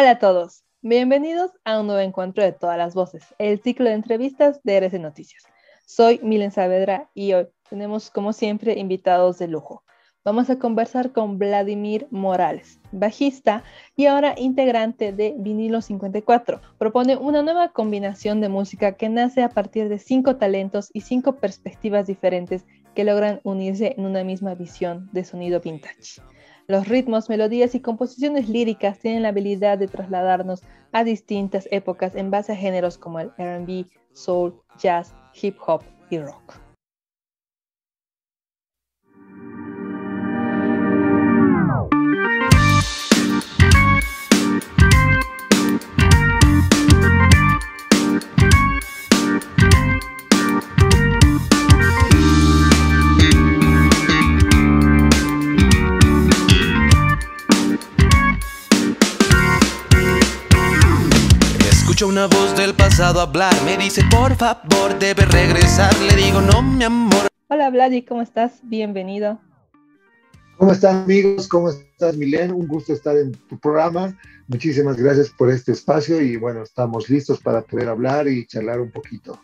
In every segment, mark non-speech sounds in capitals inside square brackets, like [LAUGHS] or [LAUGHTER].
Hola a todos, bienvenidos a un nuevo encuentro de todas las voces, el ciclo de entrevistas de RC Noticias. Soy Milen Saavedra y hoy tenemos como siempre invitados de lujo. Vamos a conversar con Vladimir Morales, bajista y ahora integrante de Vinilo 54. Propone una nueva combinación de música que nace a partir de cinco talentos y cinco perspectivas diferentes que logran unirse en una misma visión de sonido vintage. Los ritmos, melodías y composiciones líricas tienen la habilidad de trasladarnos a distintas épocas en base a géneros como el RB, soul, jazz, hip hop y rock. Una voz del pasado hablar, me dice por favor debe regresar, le digo no mi amor. Hola Vladi, ¿cómo estás? Bienvenido. ¿Cómo están amigos? ¿Cómo estás Milen? Un gusto estar en tu programa. Muchísimas gracias por este espacio y bueno, estamos listos para poder hablar y charlar un poquito.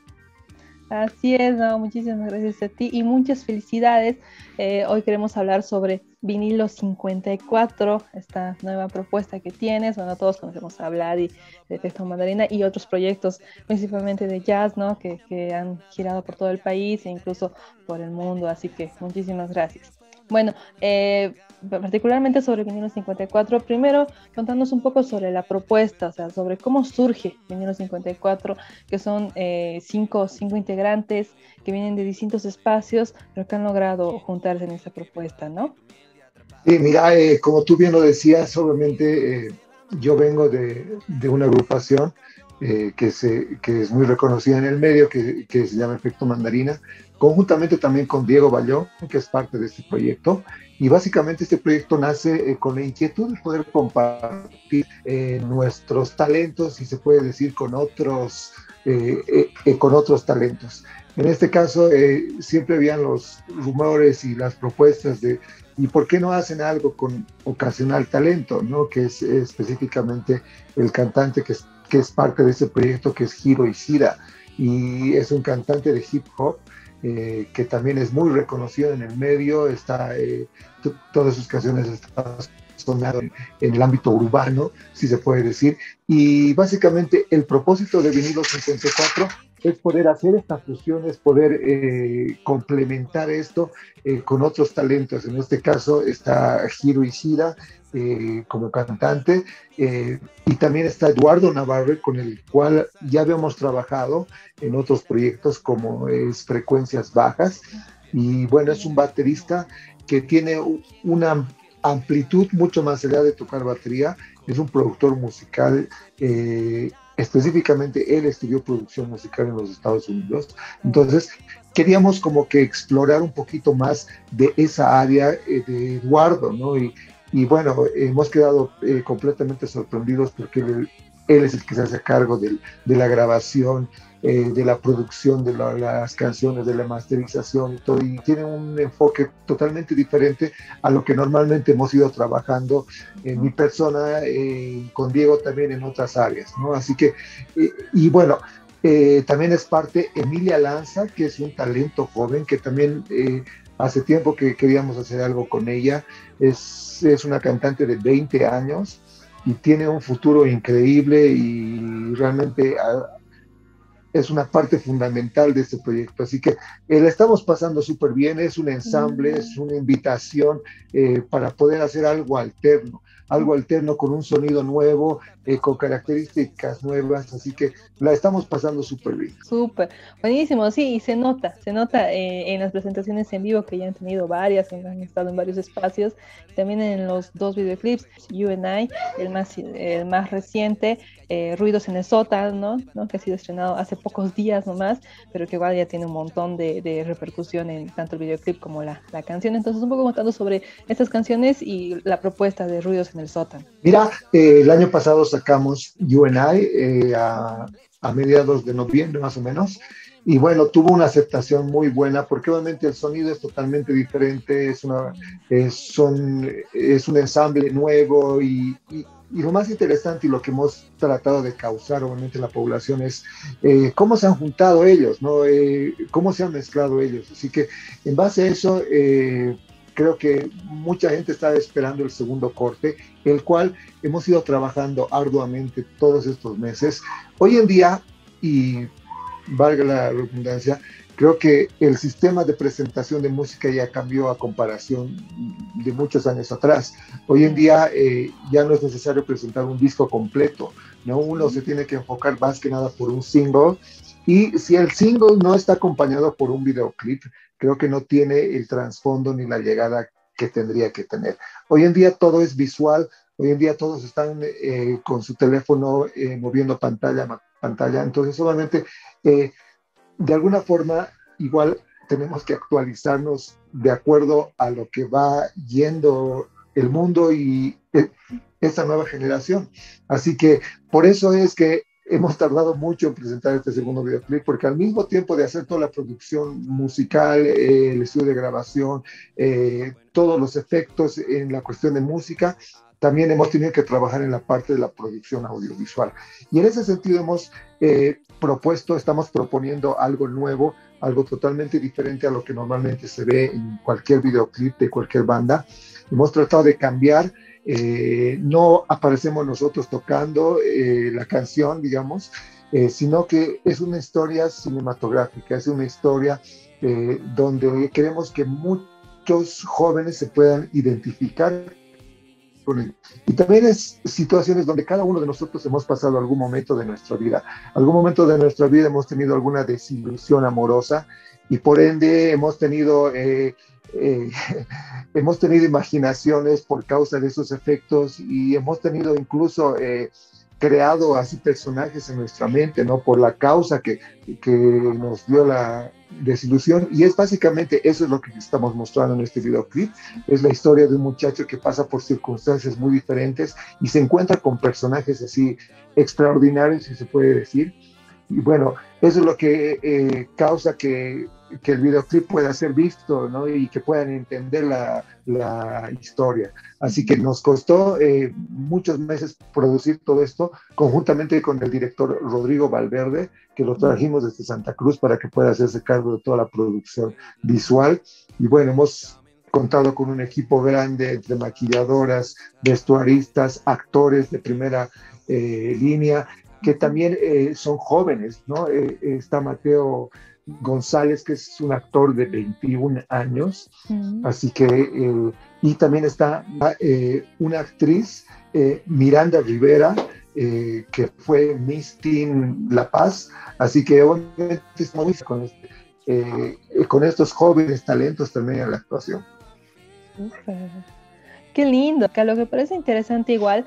Así es, no, muchísimas gracias a ti y muchas felicidades. Eh, hoy queremos hablar sobre Vinilo 54, esta nueva propuesta que tienes. Bueno, todos conocemos a Vladi de Efecto Mandarina y otros proyectos, principalmente de jazz, ¿no? Que, que han girado por todo el país e incluso por el mundo. Así que muchísimas gracias. Bueno, eh, particularmente sobre Vinilo 54, primero contanos un poco sobre la propuesta, o sea, sobre cómo surge Vinilo 54, que son eh, cinco, cinco integrantes que vienen de distintos espacios, pero que han logrado juntarse en esta propuesta, ¿no? Sí, mira, eh, como tú bien lo decías, obviamente yo vengo de, de, una agrupación que, se, que es muy reconocida en el medio, que, que se llama Efecto Mandarina, conjuntamente también con Diego Balló, que es parte de este proyecto. Y básicamente este proyecto nace eh, con la inquietud de poder compartir eh, nuestros talentos, si se puede decir, con otros, eh, con otros talentos. En este caso, siempre habían los rumores y las propuestas de, ¿y por qué no hacen algo con ocasional talento? ¿no? Que es específicamente el cantante que es, que es parte de este proyecto, que es Hiro Ishida, y es un cantante de hip hop eh, que también es muy reconocido en el medio, está, eh, todas sus canciones están sonando en, el ámbito urbano, si se puede decir, y básicamente el propósito de Vinilo 54 es poder hacer estas fusiones, poder eh, complementar esto con otros talentos. En este caso está Hiro Ishida, eh, como cantante, eh, y también está Eduardo Navarre, con el cual ya habíamos trabajado en otros proyectos como es Frecuencias Bajas, y bueno, es un baterista que tiene una amplitud mucho más allá de tocar batería, es un productor musical. Eh, específicamente él estudió producción musical en los Estados Unidos. Entonces, queríamos como que explorar un poquito más de esa área de Eduardo, ¿no? Y, y bueno, hemos quedado eh, completamente sorprendidos porque él, es el que se hace cargo de, la grabación, eh, de la producción de las canciones, de la masterización y todo, y tiene un enfoque totalmente diferente a lo que normalmente hemos ido trabajando en mi persona, eh, con Diego también en otras áreas, ¿no? Así que, y bueno, también es parte Emilia Lanza, que es un talento joven, que también hace tiempo que queríamos hacer algo con ella. Es, es una cantante de 20 años y tiene un futuro increíble y realmente ah, es una parte fundamental de este proyecto. Así que eh, la estamos pasando súper bien, es un ensamble, es una invitación eh, para poder hacer algo alterno algo alterno con un sonido nuevo, eh, con características nuevas, así que la estamos pasando súper bien. Súper, buenísimo, sí, y se nota, se nota eh, en las presentaciones en vivo que ya han tenido varias, han estado en varios espacios, también en los dos videoclips, You and I, el más, el más reciente, eh, Ruidos en el sótano, ¿no? que ha sido estrenado hace pocos días nomás, pero que igual ya tiene un montón de, de repercusión en tanto el videoclip como la, la canción, entonces un poco contando sobre estas canciones y la propuesta de Ruidos en el sótano? Mira, eh, el año pasado sacamos You and I eh, a, a, mediados de noviembre más o menos. Y bueno, tuvo una aceptación muy buena porque obviamente el sonido es totalmente diferente, es, una, es, son, es un ensamble nuevo y, y lo más interesante y lo que hemos tratado de causar obviamente en la población es eh, cómo se han juntado ellos, ¿no? Cómo se han mezclado ellos. Así que en base a eso, creo que mucha gente está esperando el segundo corte, el cual hemos ido trabajando arduamente todos estos meses. Hoy en día, y valga la redundancia, Creo que el sistema de presentación de música ya cambió a comparación de muchos años atrás. Hoy en día eh, ya no es necesario presentar un disco completo, ¿no? Uno se tiene que enfocar más que nada por un single y si el single no está acompañado por un videoclip, creo que no tiene el trasfondo ni la llegada que tendría que tener. Hoy en día todo es visual, hoy en día todos están eh, con su teléfono eh, moviendo pantalla pantalla, entonces solamente de alguna forma igual tenemos que actualizarnos de acuerdo a lo que va yendo el mundo y eh, esta nueva generación. Así que por eso es que hemos tardado mucho en presentar este segundo videoclip, porque al mismo tiempo de hacer toda la producción musical, eh, el estudio de grabación, eh, todos los efectos en la cuestión de música, también hemos tenido que trabajar en la parte de la producción audiovisual. Y en ese sentido hemos eh, propuesto, estamos proponiendo algo nuevo, algo totalmente diferente a lo que normalmente se ve en cualquier videoclip de cualquier banda. Hemos tratado de cambiar, eh, no aparecemos nosotros tocando eh, la canción, digamos, sino que es una historia cinematográfica, es una historia donde queremos que muchos jóvenes se puedan identificar y también es situaciones donde cada uno de nosotros hemos pasado algún momento de nuestra vida. Algún momento de nuestra vida hemos tenido alguna desilusión amorosa y por ende hemos tenido, eh, eh, [LAUGHS] hemos tenido imaginaciones por causa de esos efectos y hemos tenido incluso eh, creado así personajes en nuestra mente, ¿no? Por la causa que, que nos dio la desilusión. Y es básicamente eso es lo que estamos mostrando en este videoclip. Es la historia de un muchacho que pasa por circunstancias muy diferentes y se encuentra con personajes así extraordinarios, si se puede decir. Y bueno, eso es lo que eh, causa que que el videoclip pueda ser visto ¿no? y que puedan entender la, la historia. Así que nos costó eh, muchos meses producir todo esto conjuntamente con el director Rodrigo Valverde, que lo trajimos desde Santa Cruz para que pueda hacerse cargo de toda la producción visual. Y bueno, hemos contado con un equipo grande entre maquilladoras, vestuaristas, actores de primera eh, línea, que también eh, son jóvenes, ¿no? está Mateo González, que es un actor de 21 años, así que, eh, y también está eh, una actriz, eh, Miranda Rivera, que fue Miss Teen La Paz, así que obviamente estamos con, este, con estos jóvenes talentos también en la actuación. Qué lindo, que lo que parece interesante igual,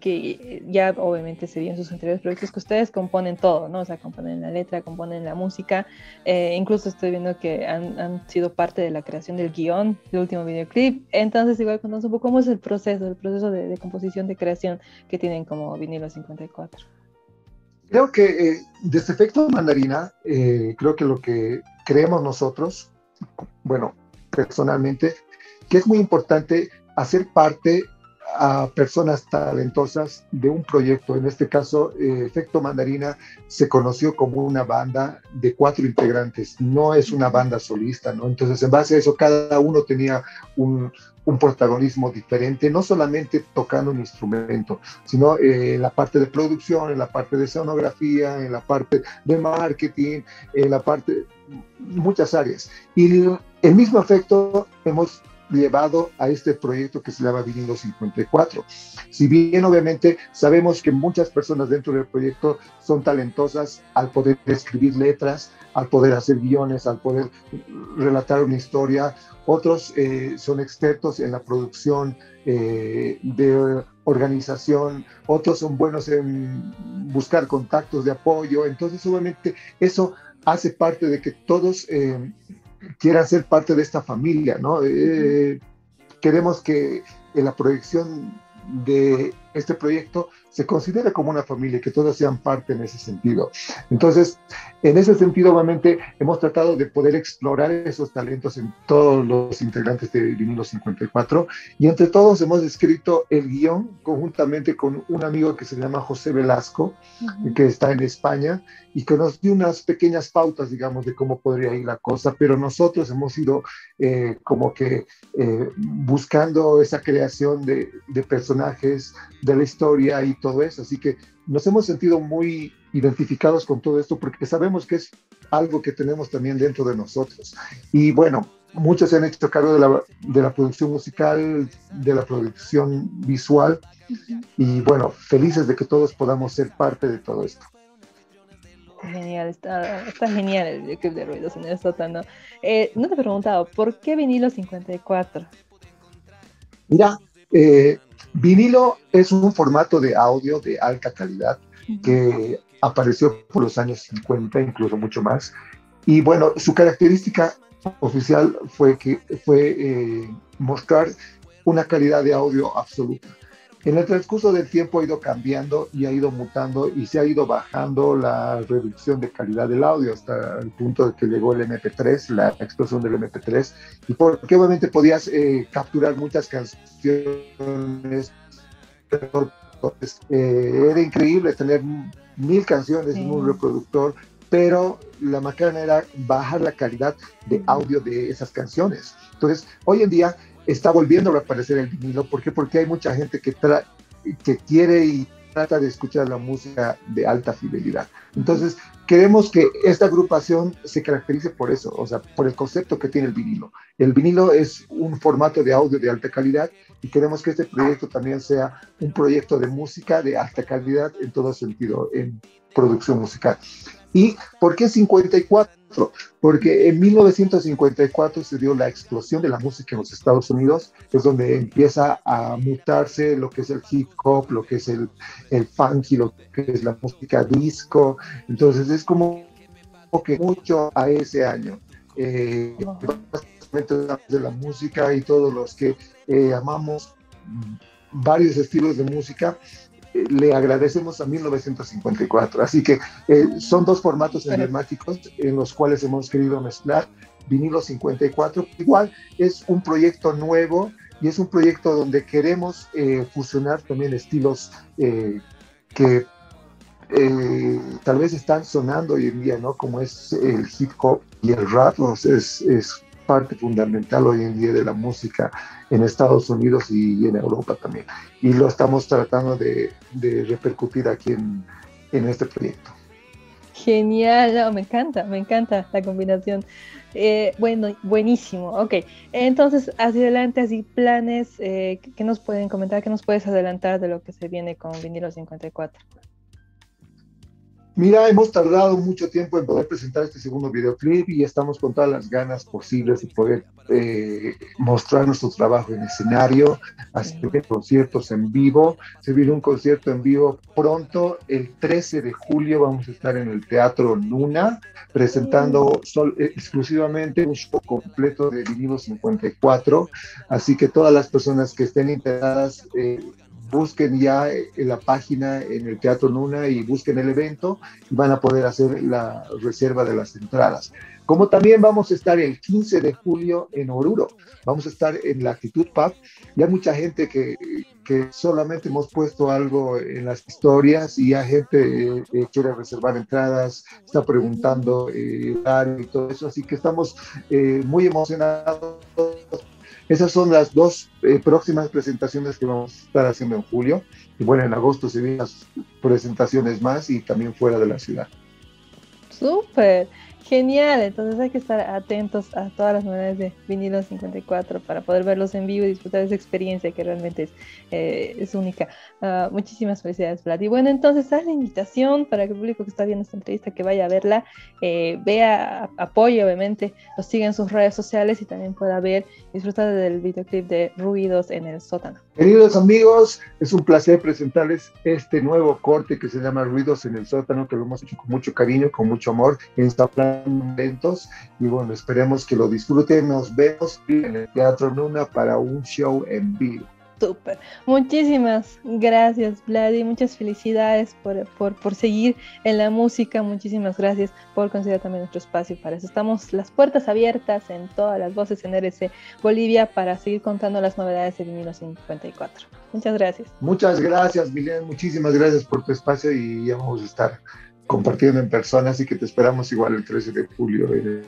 que ya obviamente se vio en sus anteriores proyectos que ustedes componen todo, ¿no? O sea, componen la letra, componen la música, eh, incluso estoy viendo que han, sido parte de la creación del guion del último videoclip, entonces igual contanos un poco cómo es el proceso, el proceso de, composición, de creación que tienen como vinilo 54. Creo que eh, desde efecto mandarina, eh, creo que lo que creemos nosotros, bueno, personalmente, que es muy importante hacer parte a personas talentosas de un proyecto. En este caso, eh, Efecto Mandarina se conoció como una banda de cuatro integrantes, no es una banda solista, ¿no? Entonces, en base a eso, cada uno tenía un, un protagonismo diferente, no solamente tocando un instrumento, sino eh, en la parte de producción, en la parte de escenografía, en la parte de marketing, en la parte, muchas áreas. Y el mismo efecto hemos llevado a este proyecto que se llama Vinilo 54. Si bien obviamente sabemos que muchas personas dentro del proyecto son talentosas al poder escribir letras, al poder hacer guiones, al poder relatar una historia, otros eh, son expertos en la producción eh, de organización, otros son buenos en buscar contactos de apoyo, entonces obviamente eso hace parte de que todos eh, quieran ser parte de esta familia, ¿no? Eh, queremos que en la proyección de este proyecto se considere como una familia, que todos sean parte en ese sentido. Entonces, en ese sentido, obviamente, hemos tratado de poder explorar esos talentos en todos los integrantes de Vinilo 54 y entre todos hemos escrito el guion conjuntamente con un amigo que se llama José Velasco, que está en España y que nos dio unas pequeñas pautas, digamos, de cómo podría ir la cosa, pero nosotros hemos ido eh, como que eh, buscando esa creación de, de personajes, de la historia y todo eso. Así que nos hemos sentido muy identificados con todo esto porque sabemos que es algo que tenemos también dentro de nosotros. Y bueno, muchos se han hecho cargo de la, de la producción musical, de la producción visual. Y bueno, felices de que todos podamos ser parte de todo esto. Genial, está, está genial el videoclip de Ruidos en el sótano. Eh, no te he preguntado, ¿por qué vinilo 54? Mira, eh, Vinilo es un formato de audio de alta calidad que apareció por los años 50, incluso mucho más. Y bueno, su característica oficial fue que fue eh, mostrar una calidad de audio absoluta. En el transcurso del tiempo ha ido cambiando y ha ido mutando y se ha ido bajando la reducción de calidad del audio hasta el punto de que llegó el MP3, la explosión del MP3, y porque obviamente podías eh, capturar muchas canciones. Eh, era increíble tener mil canciones en un reproductor, pero la macana era bajar la calidad de audio de esas canciones. Entonces, hoy en día está volviendo a aparecer el vinilo. ¿Por qué? Porque hay mucha gente que, que quiere y trata de escuchar la música de alta fidelidad. Entonces, queremos que esta agrupación se caracterice por eso, o sea, por el concepto que tiene el vinilo. El vinilo es un formato de audio de alta calidad y queremos que este proyecto también sea un proyecto de música de alta calidad en todo sentido, en producción musical. ¿Y por qué 54? Porque en 1954 se dio la explosión de la música en los Estados Unidos, es donde empieza a mutarse lo que es el hip hop, lo que es el, el funky, lo que es la música disco. Entonces es como que mucho a ese año. Eh, de la música y todos los que eh, amamos varios estilos de música, le agradecemos a 1954. Así que eh, son dos formatos emblemáticos en los cuales hemos querido mezclar vinilo 54. Igual es un proyecto nuevo y es un proyecto donde queremos eh, fusionar también estilos eh, que tal vez están sonando hoy en día, ¿no? Como es el hip hop y el rap, es, es parte fundamental hoy en día de la música en Estados Unidos y en Europa también. Y lo estamos tratando de, de repercutir aquí en, en, este proyecto. Genial, me encanta, me encanta la combinación. Eh, bueno, buenísimo. Ok, entonces hacia adelante, así planes, eh, ¿qué nos pueden comentar? ¿Qué nos puedes adelantar de lo que se viene con Vinilo 54? Mira, hemos tardado mucho tiempo en poder presentar este segundo videoclip y estamos con todas las ganas posibles de poder eh, mostrar nuestro trabajo en escenario, hacer conciertos en vivo. Se viene un concierto en vivo pronto, el 13 de julio vamos a estar en el Teatro Luna presentando sol, eh, exclusivamente un show completo de vinilo 54. Así que todas las personas que estén interesadas eh, busquen ya eh, la página en el Teatro Luna y busquen el evento y van a poder hacer la reserva de las entradas. Como también vamos a estar el 15 de julio en Oruro, vamos a estar en la Actitud Pub. Ya mucha gente que, que solamente hemos puesto algo en las historias y ya gente eh, eh, quiere reservar entradas, está preguntando eh, y todo eso, así que estamos muy emocionados esas son las dos eh, próximas presentaciones que vamos a estar haciendo en julio. Y bueno, en agosto se vienen las presentaciones más y también fuera de la ciudad. Súper. Genial, entonces hay que estar atentos a todas las novedades de Vinilo 54 para poder verlos en vivo y disfrutar de esa experiencia que realmente es, eh, es única. Uh, muchísimas felicidades, Vlad. Y bueno, entonces haz la invitación para que el público que está viendo esta entrevista que vaya a verla, eh, vea, apoye obviamente, los siga en sus redes sociales y también pueda ver disfrutar del videoclip de Ruidos en el sótano. Queridos amigos, es un placer presentarles este nuevo corte que se llama Ruidos en el sótano, que lo hemos hecho con mucho cariño, con mucho amor en esta momentos y bueno, esperemos que lo disfruten. Nos vemos en el Teatro Luna para un show en vivo. Súper. Muchísimas gracias, Vladi. Muchas felicidades por, por, por, seguir en la música. Muchísimas gracias por considerar también nuestro espacio para eso. Estamos las puertas abiertas en todas las voces en RC Bolivia para seguir contando las novedades de 1954. Muchas gracias. Muchas gracias, Milen. Muchísimas gracias por tu espacio y ya vamos a estar compartiendo en persona, así que te esperamos igual el 13 de julio en,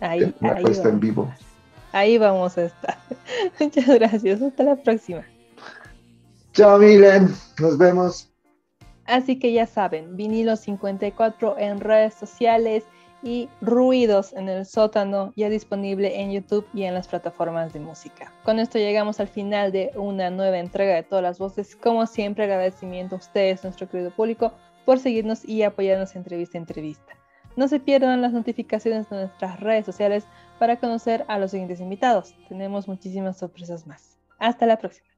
ahí, la puesta en vivo. Ahí vamos a estar. [LAUGHS] Muchas gracias. Hasta la próxima. Chao, Milen. Nos vemos. Así que ya saben, vinilo 54 en redes sociales y ruidos en el sótano ya disponible en YouTube y en las plataformas de música. Con esto llegamos al final de una nueva entrega de todas las voces. Como siempre, agradecimiento a ustedes, nuestro querido público, por seguirnos y apoyarnos entrevista a entrevista. No se pierdan las notificaciones de nuestras redes sociales para conocer a los siguientes invitados. Tenemos muchísimas sorpresas más. Hasta la próxima.